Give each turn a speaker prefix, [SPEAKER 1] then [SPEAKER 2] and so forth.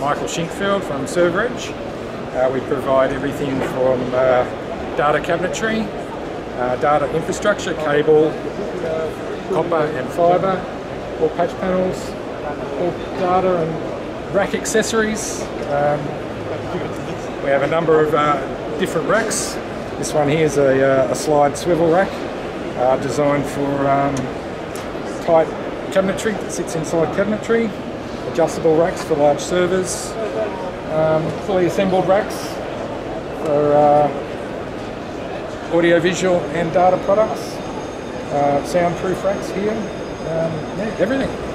[SPEAKER 1] Michael Shinkfield from ServerEdge. Uh, we provide everything from uh, data cabinetry, uh, data infrastructure, cable, copper and fibre, all patch panels, all data and rack accessories. Um, we have a number of uh, different racks. This one here is a, uh, a slide swivel rack uh, designed for um, tight cabinetry that sits inside cabinetry, adjustable racks for large servers, um, fully assembled racks for uh, audio-visual and data products, uh, soundproof racks here, um, yeah, everything.